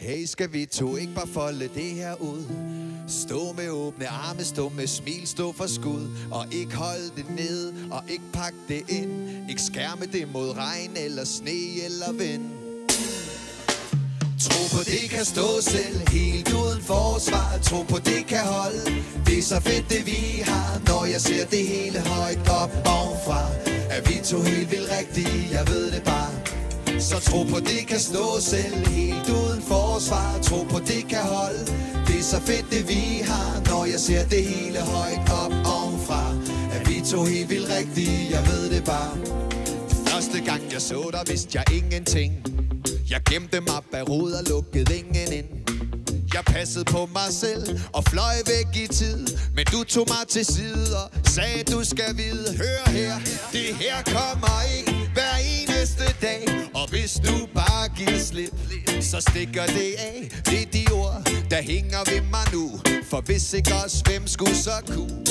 Hey, skal vi to ikke bare folde det her ud? Stå med åbne arme, stå med smil, stå for skud. Og ikke holde det ned, og ikke pakke det ind. Ikke skærme det mod regn, eller sne, eller vind. Tro på det kan stå selv, helt uden forsvar. Tro på det kan holde, det er så fedt det vi har Når jeg ser det hele højt op ovenfra. Er vi to helt vildt rigtige, jeg ved det bare. Så tro på det kan stå selv Helt uden Tro på det kan holde. Det er så fedt det vi har Når jeg ser det hele højt op ovenfra. Er vi to helt vildt rigtige Jeg ved det bare. Første gang jeg så dig vidste jeg ingenting. Jeg gemte mig bag rod og lukkede ingen ind. Jeg passede på mig selv og fløj væk i tid. Men du tog mig til side og sagde du skal vide. Hør her, det her kommer ikke hvis du bare giver slip, så stikker det af. Det er de ord, der hænger ved mig nu. For hvis ikke os, hvem skulle så kunne?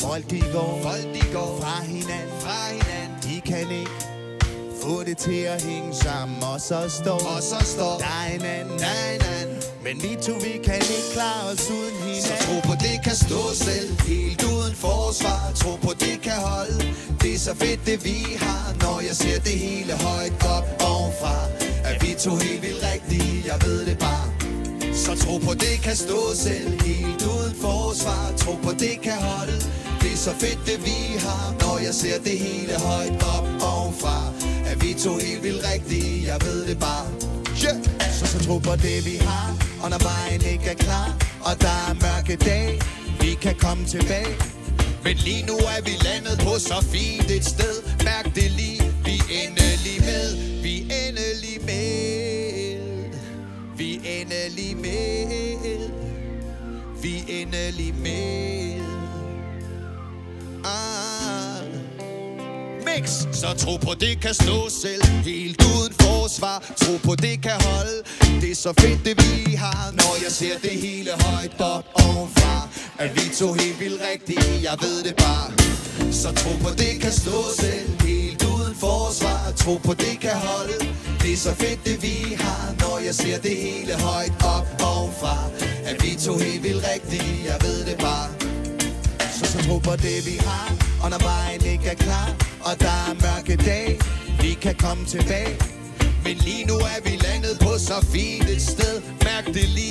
Folk de går, Folk de går. Fra hinanden. Fra hinanden. De kan ikke få det til at hænge sammen. Og så står Og så står der er en anden. der er en anden. Men vi to, vi kan ikke klare os uden Så hinanden. tro på det kan stå selv. Helt uden forsvar. Tro på det kan holde. Det er så fedt det vi har. Når jeg ser det hele højt op ovenfra Er vi to helt vildt rigtige Jeg ved det bare. Så tro på det kan stå selv Helt uden forsvar. Tro på det kan holde. Det er så fedt det vi har Når jeg ser det hele højt op ovenfra. Er vi to helt vildt rigtige Jeg ved det bare. Yeah! Så så tro på det vi har Og når vejen ikke er klar Og der er mørke dag Vi kan komme tilbage. Men lige nu er vi landet på så fint et sted. Mærk det lige, endelig med. Vi er endelig med. Vi er endelig med. Vi er endelig med. Ah. Mix. Så tro på det kan stå selv. Helt uden forsvar. Tro på det kan holde. Det er så fedt det vi har. Når jeg ser det hele højt op ovenfra Er vi to helt vildt rigtige. Jeg ved det bare. Så tro på det kan stå selv. Helt forsvar. Tro på det kan holde. Det er så fedt det vi har Når jeg ser det hele højt op ovenfra. Er vi to helt vildt rigtige Jeg ved det bare. Så så tro på det vi har Og når vejen ikke er klar Og der er mørke dag Vi kan komme tilbage. Men lige nu er vi landet på så fint et sted. Mærk det lige,